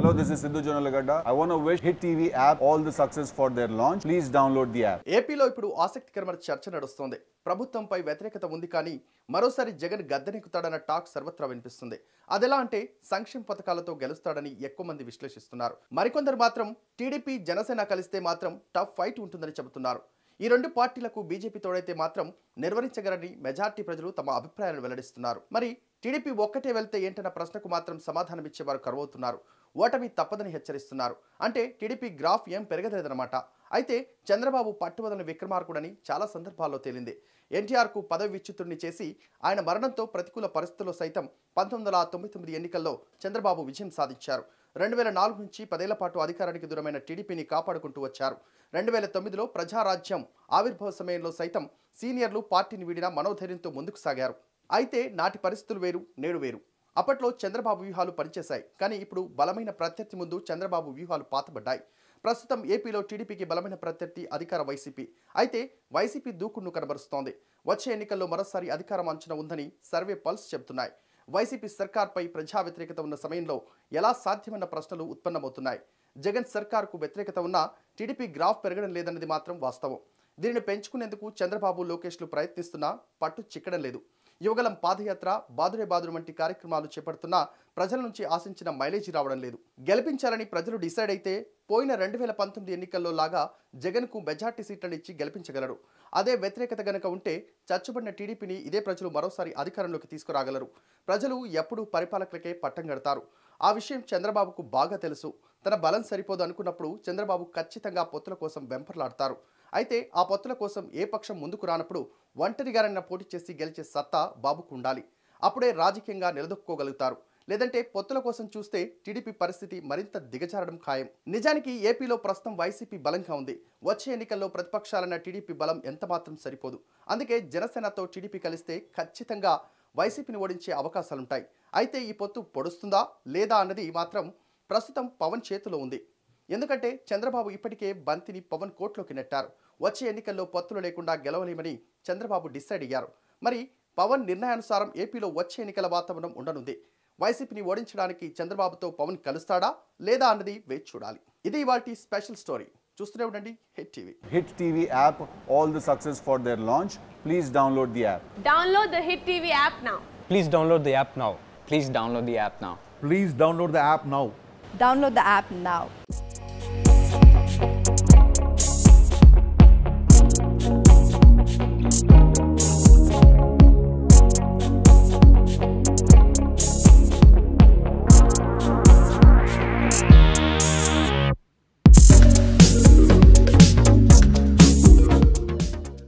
Hello, this is Sidhu Jonalagada. I want to wish Hit TV app all the success for their launch. Please download the app. ఏపీలో ఇప్పుడు ఆసక్తికరమైన చర్చ నడుస్తోంది ప్రభుత్వంపై వ్యతిరేకత ఉంది కానీ మరోసారి జగన్ గద్దెనెక్కుతాడన్న టాక్ సర్వత్రా వినిపిస్తుంది అదెలా అంటే సంక్షేమ పథకాలతో గెలుస్తాడని ఎక్కువ మంది విశ్లేషిస్తున్నారు మరికొందరు మాత్రం టీడీపీ జనసేన కలిస్తే మాత్రం టఫ్ ఫైట్ ఉంటుందని చెబుతున్నారు ఈ రెండు పార్టీలకు బీజేపీ తోడైతే మాత్రం నిర్వహించగలని మెజార్టీ ప్రజలు తమ అభిప్రాయాలను వెల్లడిస్తున్నారు మరి టీడీపీ ఒక్కటే వెళ్తే ఏంటన్న ప్రశ్నకు మాత్రం సమాధానమిచ్చేవారు కరువవుతున్నారు. ఓటమి తప్పదని హెచ్చరిస్తున్నారు. అంటే టీడీపీ గ్రాఫ్ ఏం పెరగలేదన్నమాట. అయితే చంద్రబాబు పట్టువదలని విక్రమార్కుడని చాలా సందర్భాల్లో తేలింది. ఎన్టీఆర్కు పదవి విచ్యుతుడిని చేసి ఆయన మరణంతో ప్రతికూల పరిస్థితుల్లో సైతం పంతొమ్మిది వందల తొంభై తొమ్మిది ఎన్నికల్లో చంద్రబాబు విజయం సాధించారు. రెండు వేల నాలుగు నుంచి పదేళ్ళ పాటు అధికారానికి దూరమైన టీడీపీని కాపాడుకుంటూ వచ్చారు. రెండు వేల తొమ్మిదిలో ప్రజారాజ్యం ఆవిర్భావ సమయంలో సైతం సీనియర్లు పార్టీని వీడిన మనోధైర్యంతో ముందుకు సాగారు. అయితే నాటి పరిస్థితులు వేరు నేడు వేరు. అప్పట్లో చంద్రబాబు వ్యూహాలు పనిచేశాయి. కానీ ఇప్పుడు బలమైన ప్రత్యర్థి ముందు చంద్రబాబు వ్యూహాలు పాతబడ్డాయి. ప్రస్తుతం ఏపీలో టీడీపీకి బలమైన ప్రత్యర్థి అధికార వైసీపీ. అయితే వైసీపీ దూకుడును కనబరుస్తోంది. వచ్చే ఎన్నికల్లో మరోసారి అధికారం అంచనా ఉందని సర్వే పల్స్ చెబుతున్నాయి. వైసీపీ సర్కార్పై ప్రజా వ్యతిరేకత ఉన్న సమయంలో ఎలా సాధ్యమన్న ప్రశ్నలు ఉత్పన్నమవుతున్నాయి? జగన్ సర్కార్కు వ్యతిరేకత ఉన్నా టీడీపీ గ్రాఫ్ పెరగడం లేదన్నది మాత్రం వాస్తవం. దీనిని పెంచుకునేందుకు చంద్రబాబు లోకేష్లు ప్రయత్నిస్తున్నా పట్టు చిక్కడం లేదు. యువగలం పాదయాత్ర బాదురే బాదురు వంటి కార్యక్రమాలు చేపడుతున్నా ప్రజల నుంచి ఆశించిన మైలేజీ రావడం లేదు. గెలిపించాలని ప్రజలు డిసైడ్ అయితే పోయిన రెండు వేల పంతొమ్మిది ఎన్నికల్లో లాగా జగన్కు మెజార్టీ సీట్లను ఇచ్చి గెలిపించగలరు. అదే వ్యతిరేకత గనక ఉంటే చచ్చుబడిన టీడీపీని ఇదే ప్రజలు మరోసారి అధికారంలోకి తీసుకురాగలరు. ప్రజలు ఎప్పుడూ పరిపాలకులకే పట్టం కడతారు. ఆ విషయం చంద్రబాబుకు బాగా తెలుసు. తన బలం సరిపోదు అనుకున్నప్పుడు చంద్రబాబు ఖచ్చితంగా పొత్తుల కోసం వెంపర్లాడతారు. అయితే ఆ పొత్తుల కోసం ఏ పక్షం ముందుకు రానప్పుడు ఒంటరిగారైనా పోటీ చేసి గెలిచే సత్తా బాబుకు ఉండాలి. అప్పుడే రాజకీయంగా నిలదొక్కుకోగలుగుతారు. లేదంటే పొత్తుల కోసం చూస్తే టీడీపీ పరిస్థితి మరింత దిగజారడం ఖాయం. నిజానికి ఏపీలో ప్రస్తుతం వైసీపీ బలంగా ఉంది. వచ్చే ఎన్నికల్లో ప్రతిపక్షాలన్న టీడీపీ బలం ఎంత మాత్రం సరిపోదు. అందుకే జనసేనతో టీడీపీ కలిస్తే ఖచ్చితంగా వైసీపీని ఓడించే అవకాశాలుంటాయి. అయితే ఈ పొత్తు పొడుస్తుందా లేదా అన్నది మాత్రం ప్రస్తుతం పవన్ చేతిలో ఉంది. ఎందుకంటే చంద్రబాబు ఇప్పటికే బంతిని పవన్ కోర్టులోకి నెట్టారు. వచ్చే ఎన్నికల్లో పత్తులు లేకుండా గెలవలేమని చంద్రబాబు డిసైడ్ అయ్యారు. మరి పవన్ నిర్ణయానుసారం ఏపీలో వచ్చే ఎన్నికల వాతావరణం ఉండనుంది. వైసీపీని ఓడించడానికి చంద్రబాబుతో పవన్ కలుస్తాడా లేదా అన్నది వేచి చూడాలి. ఇది ఇవాటి స్పెషల్ స్టోరీ. చూస్తూనే ఉండండి hit TV. Hit TV app all the success for their launch please download the app download the hit TV app now please download the app now please download the app now please download the app now download the app now